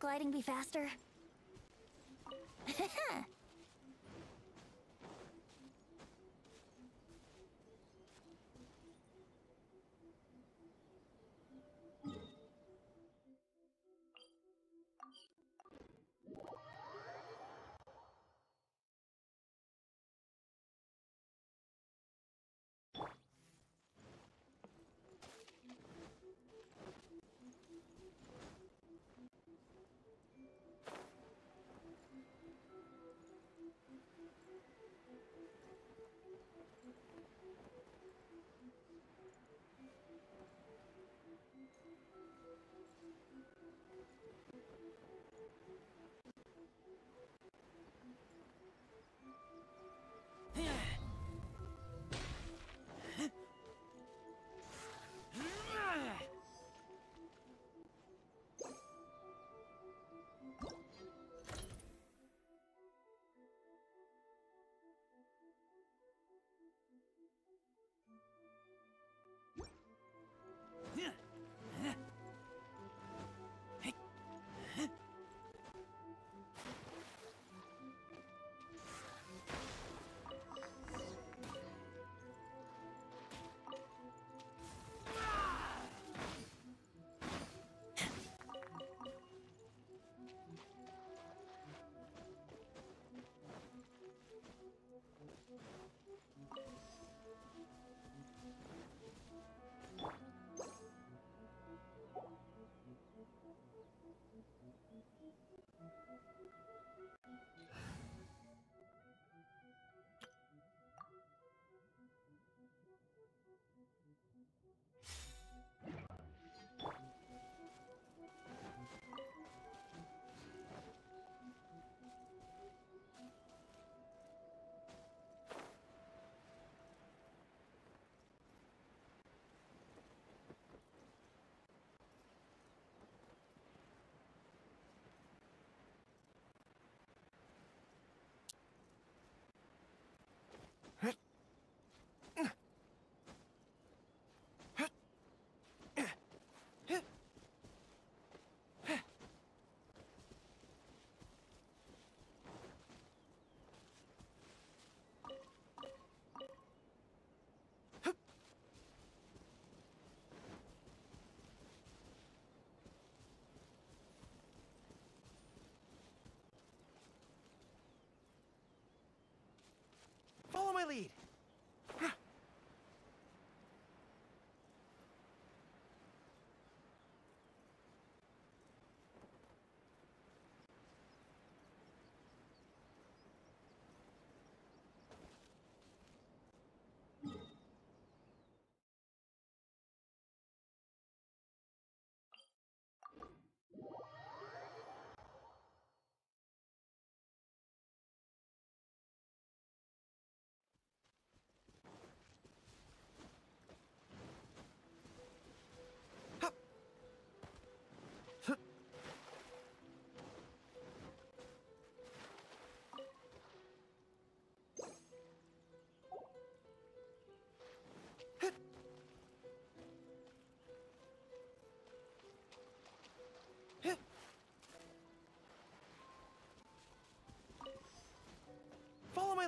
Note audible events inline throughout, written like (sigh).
gliding be faster? (laughs)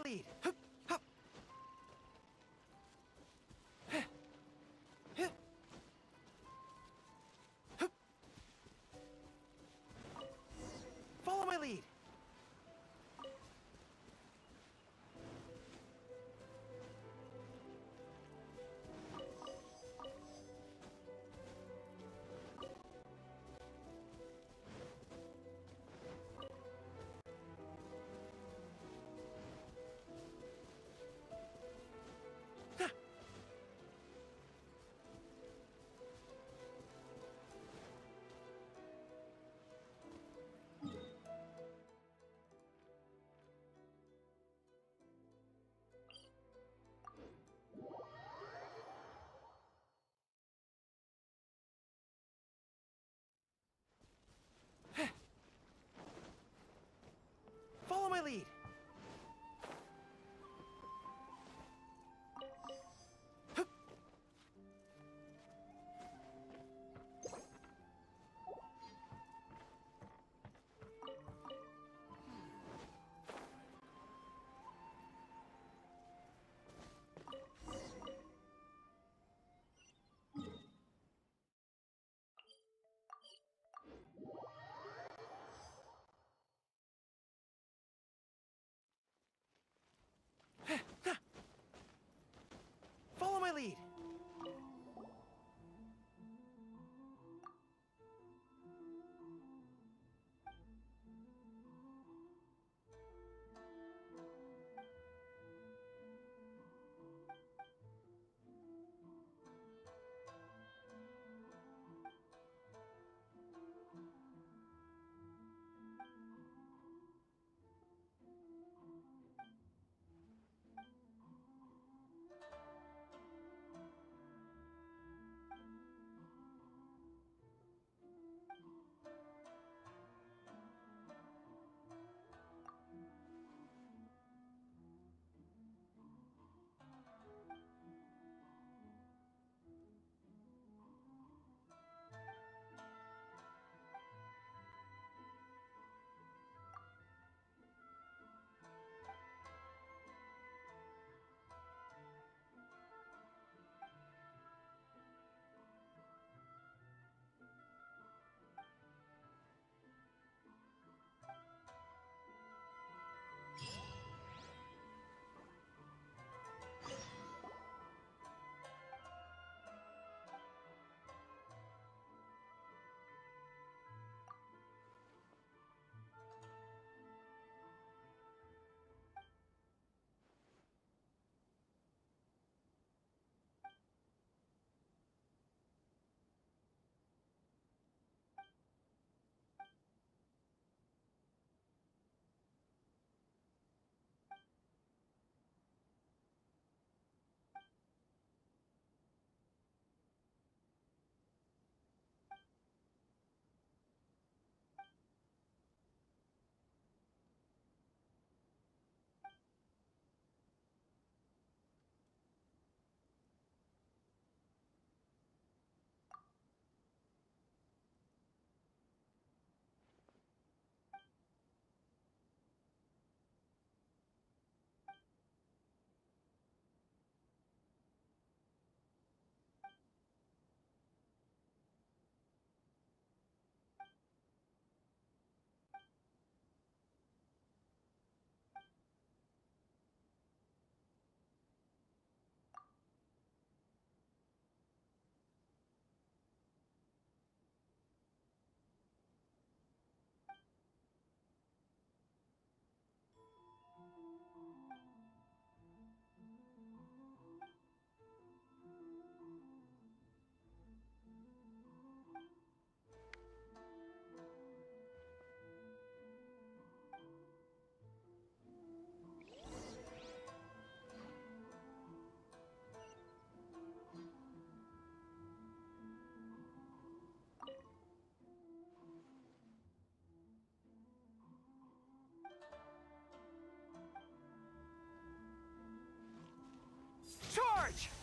lead. Charge!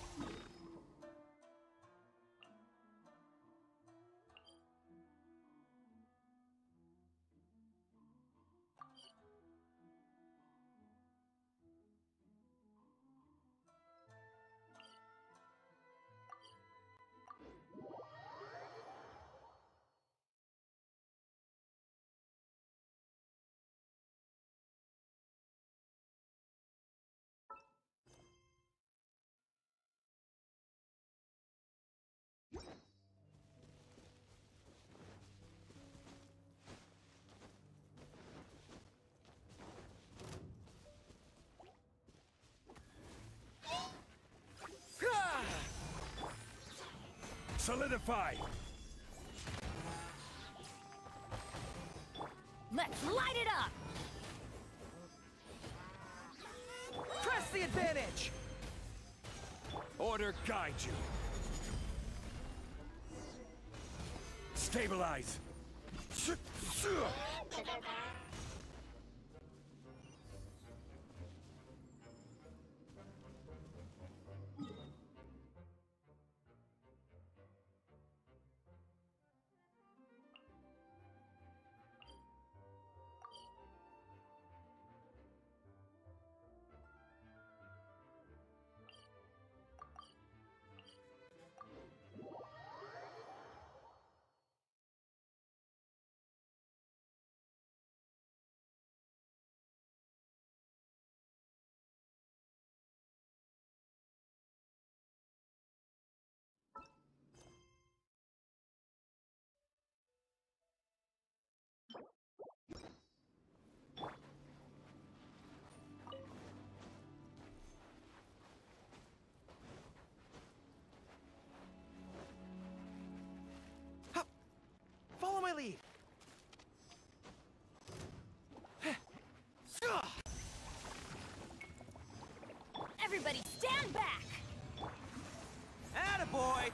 Solidify! Let's light it up! Press the advantage! Order guide you. Stabilize. Stand back! Attaboy!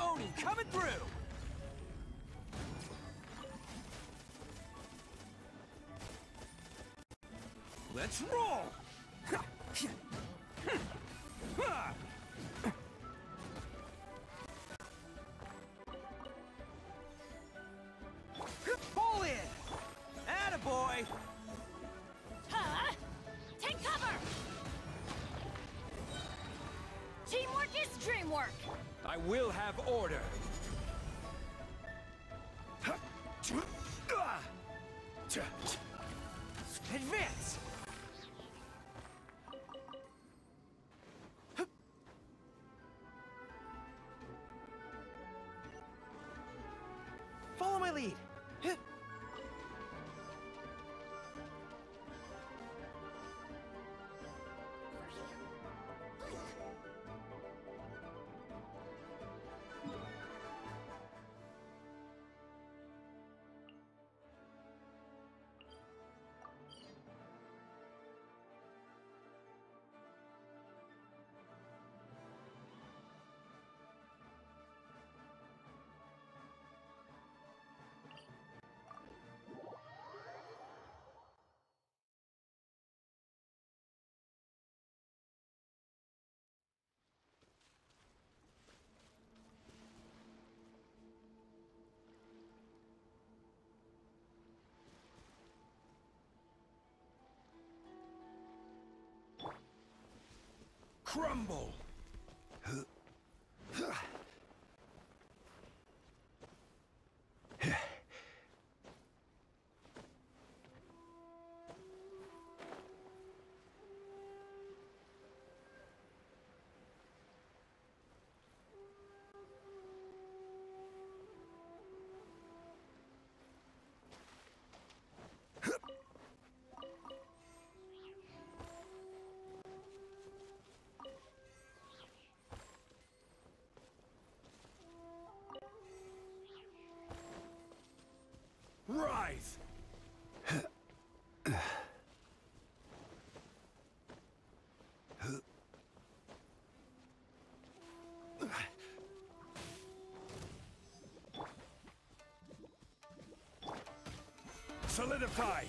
Oni coming through! Let's roll! I will have order. Crumble! Rise! Solidify!